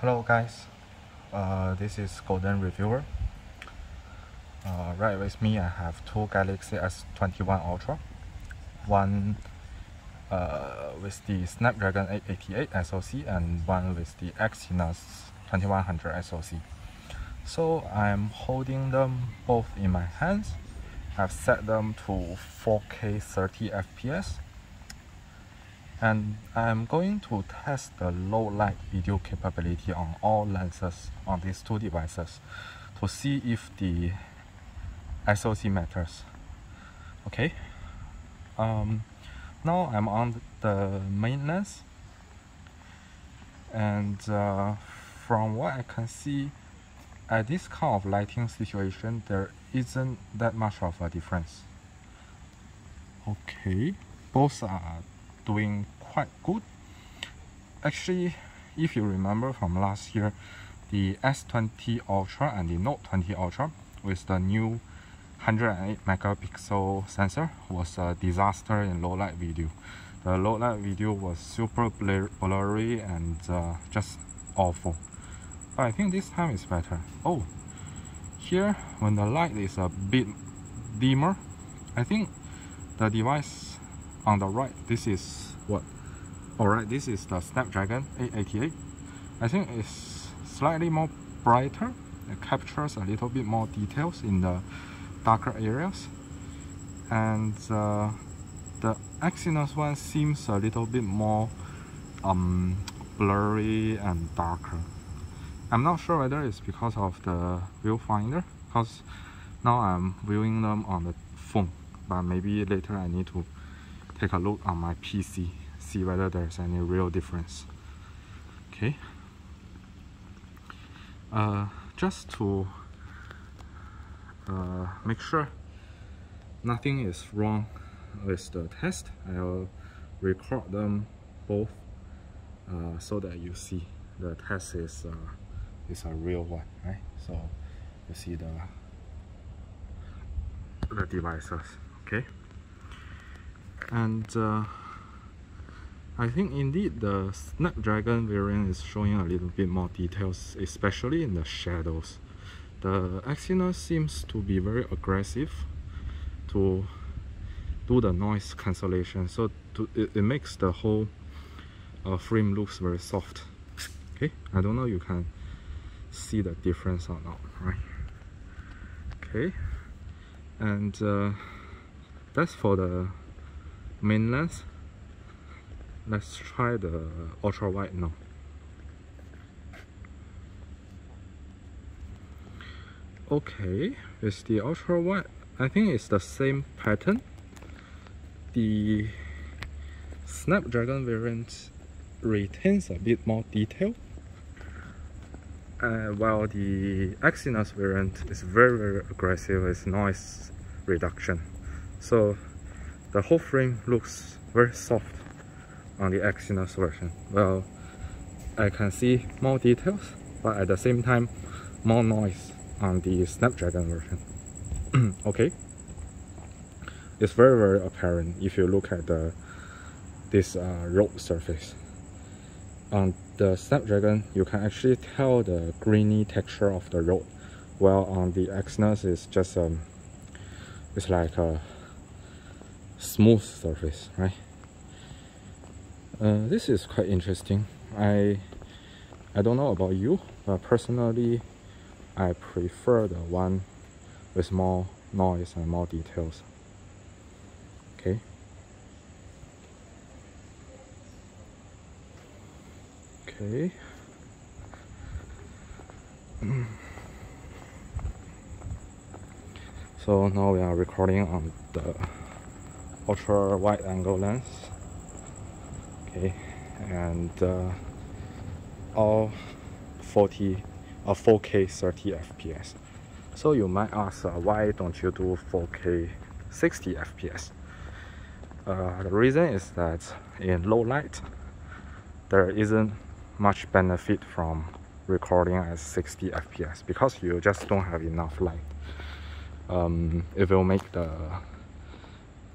Hello guys, uh, this is Golden Reviewer. Uh, right with me I have two Galaxy S21 Ultra. One uh, with the Snapdragon 888 SoC and one with the Exynos 2100 SoC. So I'm holding them both in my hands. I've set them to 4K 30 FPS and I'm going to test the low light video capability on all lenses on these two devices to see if the SoC matters. Okay, um, now I'm on the main lens and uh, from what I can see at this kind of lighting situation there isn't that much of a difference. Okay, both are doing quite good. Actually, if you remember from last year, the S20 Ultra and the Note 20 Ultra with the new 108 megapixel sensor was a disaster in low light video. The low light video was super blurry and uh, just awful. But I think this time is better. Oh, here when the light is a bit dimmer, I think the device on the right this is what alright this is the Snapdragon 888 I think it's slightly more brighter. It captures a little bit more details in the darker areas. And uh, the Exynos one seems a little bit more um, blurry and darker. I'm not sure whether it's because of the viewfinder because now I'm viewing them on the phone but maybe later I need to take a look on my PC see whether there's any real difference. Okay. Uh, just to uh, make sure nothing is wrong with the test I'll record them both uh, so that you see the test is uh, is a real one right? So you see the the devices okay? And uh, I think indeed the Snapdragon variant is showing a little bit more details especially in the shadows. The Exynos seems to be very aggressive to do the noise cancellation. So to, it, it makes the whole uh, frame looks very soft. Okay I don't know you can see the difference or not right? Okay and uh, that's for the main lens let's try the ultra wide now. Okay with the ultra wide I think it's the same pattern. The Snapdragon variant retains a bit more detail uh, while the Exynos variant is very very aggressive with noise reduction. So the whole frame looks very soft on the Exynos version. Well, I can see more details, but at the same time, more noise on the Snapdragon version. okay, it's very very apparent if you look at the this uh, road surface. On the Snapdragon, you can actually tell the grainy texture of the road, while on the Exynos, it's just um, it's like a smooth surface, right? Uh, this is quite interesting. I I don't know about you, but personally, I prefer the one with more noise and more details. Okay. Okay. so now we are recording on the ultra wide angle lens okay and uh, all 40 or uh, 4k 30 fps so you might ask uh, why don't you do 4k 60 fps uh, the reason is that in low light there isn't much benefit from recording at 60 fps because you just don't have enough light. Um, it will make the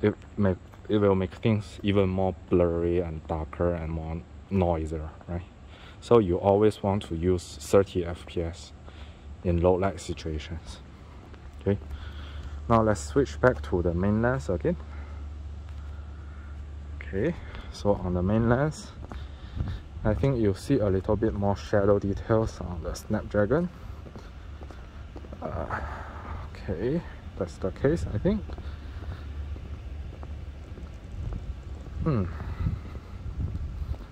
it make it will make things even more blurry and darker and more noisier right So you always want to use 30 FPS in low light situations. Okay. Now let's switch back to the main lens again. Okay, so on the main lens, I think you see a little bit more shadow details on the Snapdragon. Uh, okay, that's the case, I think. Hmm.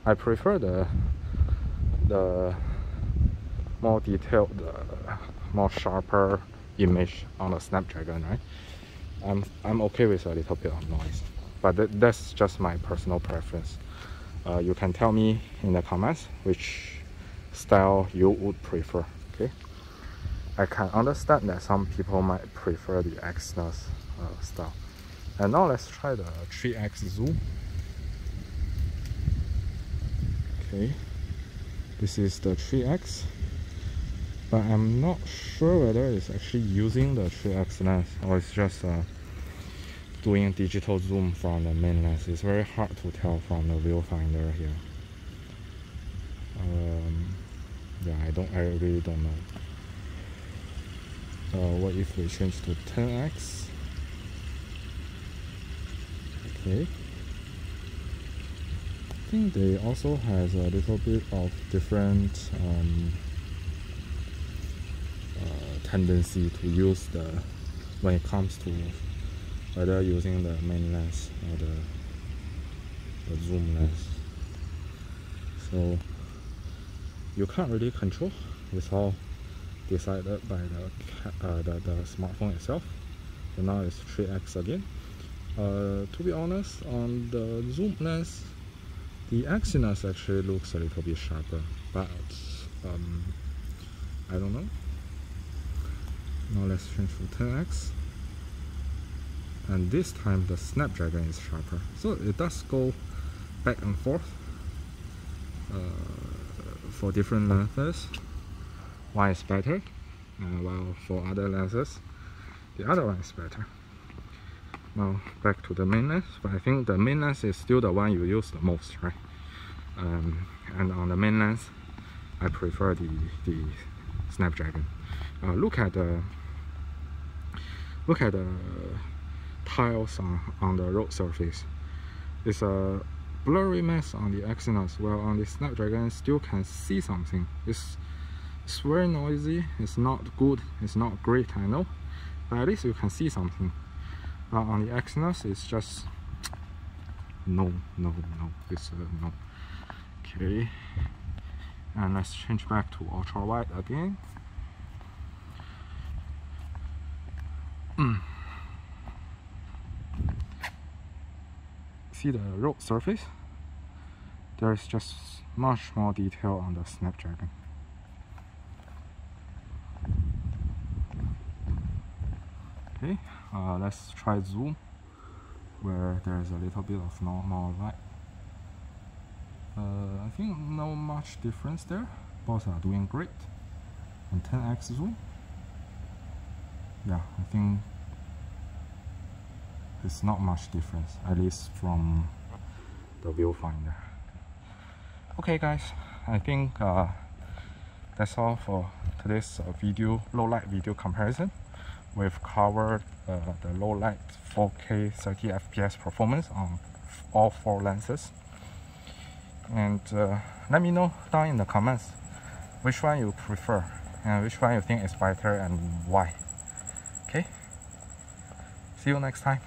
I prefer the the more detailed, uh, more sharper image on the Snapdragon, right? I'm I'm okay with a little bit of noise, but th that's just my personal preference. Uh, you can tell me in the comments which style you would prefer. Okay, I can understand that some people might prefer the Exynos uh, style. And now let's try the 3x zoom. Okay, this is the 3x, but I'm not sure whether it's actually using the 3x lens or it's just uh, doing digital zoom from the main lens. It's very hard to tell from the viewfinder here. Um, yeah, I don't, I really don't know. Uh, what if we change to 10x? Okay. I think they also has a little bit of different um, uh, tendency to use the when it comes to whether using the main lens or the, the zoom lens. So you can't really control it's all decided by the, uh, the, the smartphone itself. So now it's 3x again. Uh, to be honest on the zoom lens the Exynos actually looks a little bit sharper but um, I don't know. Now let's change to 10x and this time the Snapdragon is sharper. So it does go back and forth uh, for different lenses. One is better uh, while for other lenses the other one is better now back to the main lens but I think the main lens is still the one you use the most right um, and on the main lens I prefer the, the Snapdragon uh, look at the look at the tiles on, on the road surface. It's a blurry mess on the Exynos, while on the Snapdragon still can see something. It's, it's very noisy, it's not good, it's not great, I know, but at least you can see something. But on the Exynos, it's just no, no, no, it's uh, no. Okay, and let's change back to ultra wide again. Mm. see the road surface there is just much more detail on the Snapdragon okay uh, let's try zoom where there is a little bit of normal light uh, I think no much difference there. Both are doing great. And 10x zoom. Yeah I think it's not much difference at least from the viewfinder. Okay guys I think uh, that's all for today's uh, video low light video comparison we've covered uh, the low light 4k 30 fps performance on all four lenses. And uh, let me know down in the comments which one you prefer and which one you think is better and why. Okay? See you next time